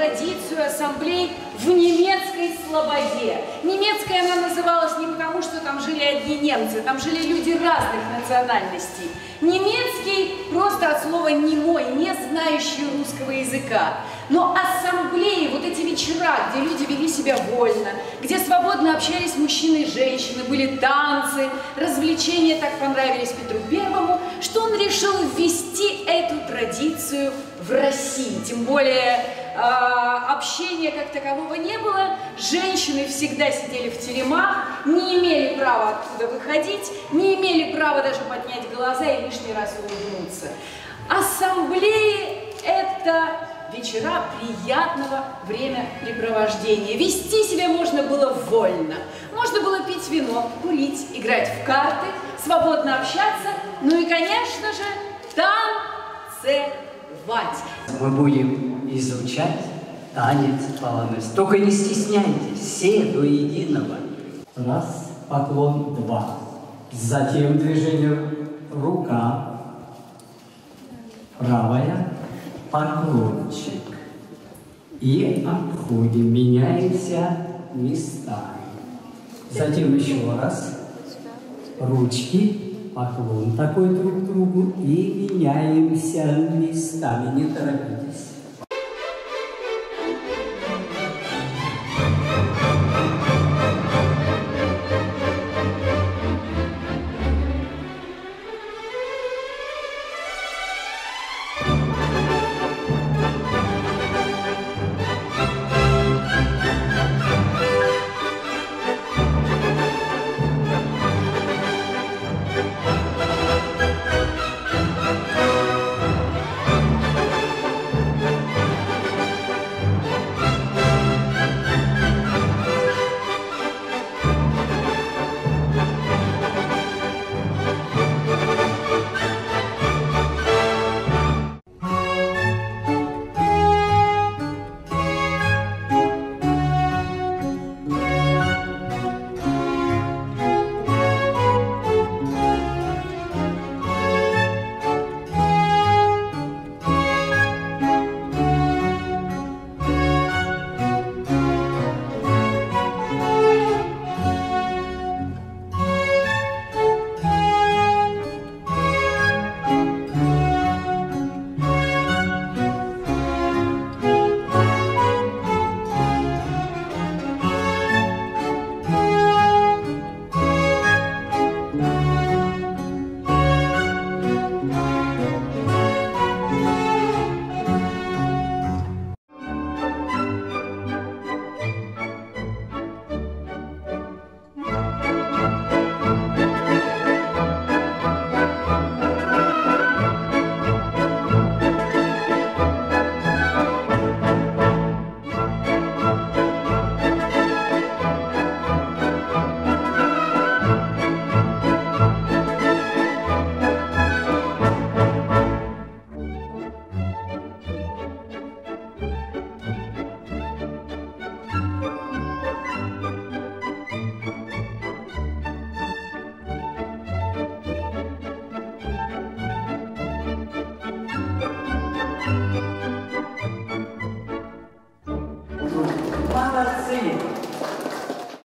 традицию ассамблей в немецкой слободе. Немецкая она называлась не потому, что там жили одни немцы, там жили люди разных национальностей. Немецкий просто от слова «немой», не знающий русского языка. Но ассамблеи, вот эти вечера, где люди вели себя вольно, где свободно общались мужчины и женщины, были танцы, развлечения так понравились Петру Первому, что он решил ввести эту традицию в России. Тем более э, общения как такового не было, женщины всегда сидели в теремах, не имели права оттуда выходить, не имели права даже поднять глаза и лишний раз улыбнуться. Ассамблеи – это вечера приятного времяпрепровождения. Вести себя можно было вольно. Можно было пить вино, курить, играть в карты, свободно общаться, ну и, конечно же, танцевать. Мы будем изучать танец полонез. Только не стесняйтесь, все до единого. Раз, поклон, два. Затем движение рука, правая, поклончик. И обходим, меняемся местами. Затем еще раз. Ручки, поклон такой друг другу и меняемся местами. Не торопитесь.